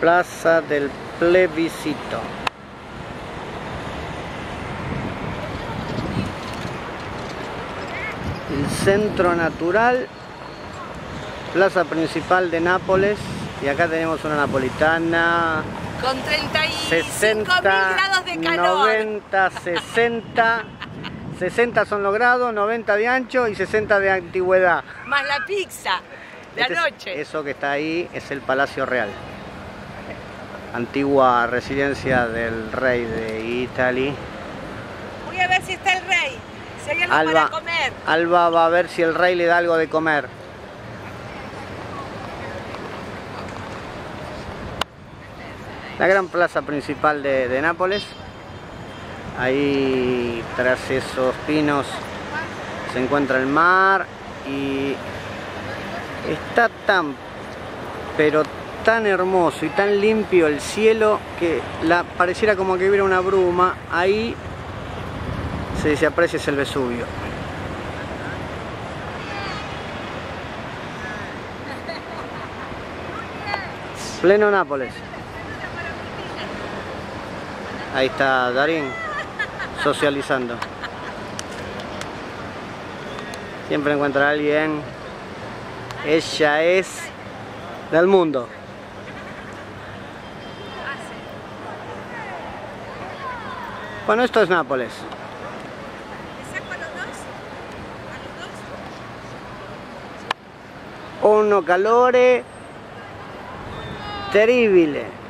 Plaza del Plebiscito. El centro natural, plaza principal de Nápoles. Y acá tenemos una napolitana. Con 35 60, grados de calor. 90, 60. 60 son los grados, 90 de ancho y 60 de antigüedad. Más la pizza de Este es- anoche. eso que está ahí es el Palacio Real. Antigua residencia del rey de Italy. Voy a ver si está el rey. Si hay algo Alba, para comer. Alba va a ver si el rey le da algo de comer. La gran plaza principal de, de Nápoles. Ahí tras esos pinos se encuentra el mar y está tan, pero tan hermoso y tan limpio el cielo que la, pareciera como que hubiera una bruma. Ahí se dice aprecia el Vesubio. Pleno Nápoles. Ahí está Darín socializando. Siempre encuentra a alguien. Ella es del mundo. Bueno, esto es Nápoles. Uno calore terribile.